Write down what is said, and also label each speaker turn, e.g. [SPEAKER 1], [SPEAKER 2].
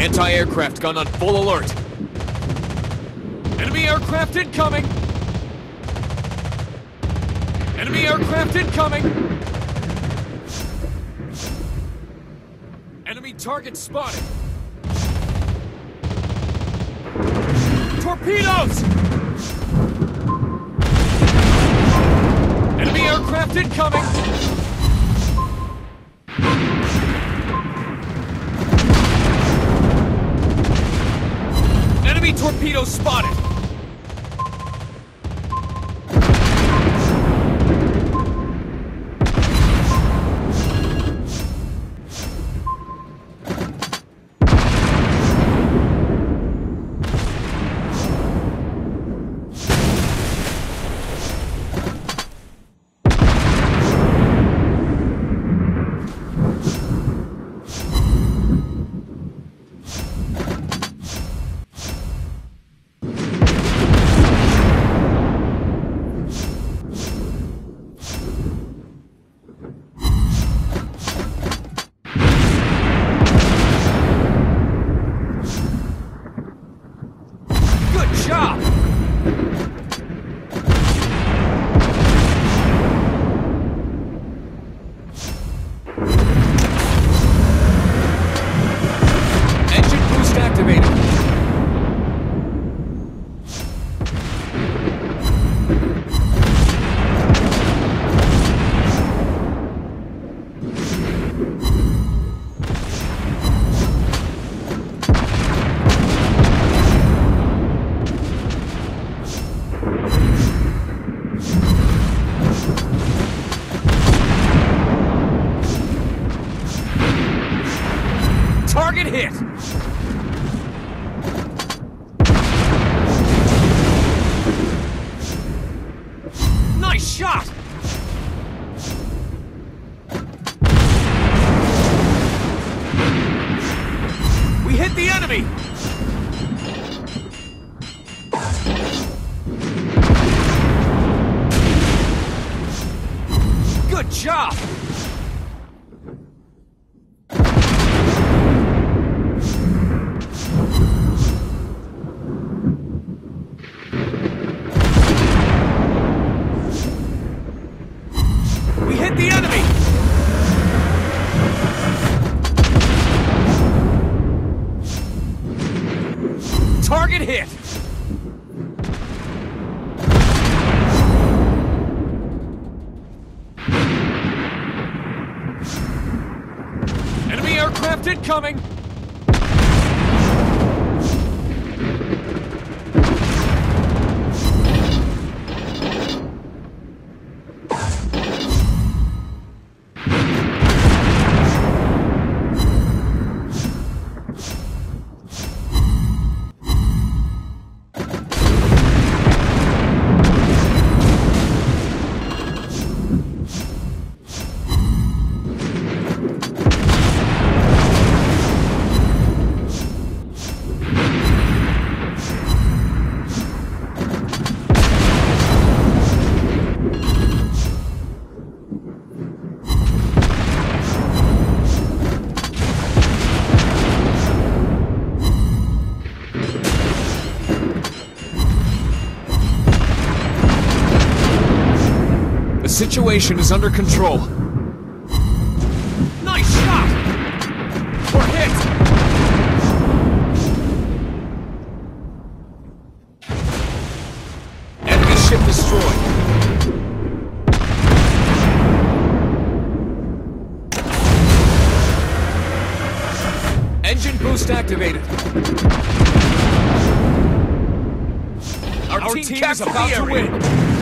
[SPEAKER 1] Anti-aircraft gun on full alert. Enemy aircraft incoming! Enemy aircraft incoming! Enemy target spotted! Torpedoes! Enemy aircraft incoming! Enemy torpedoes spotted! The enemy! Good job! Aircraft situation is under control. Nice shot! We're hit! Enemy ship destroyed. Engine boost activated. Our,
[SPEAKER 2] Our
[SPEAKER 1] team,
[SPEAKER 2] team is about to win.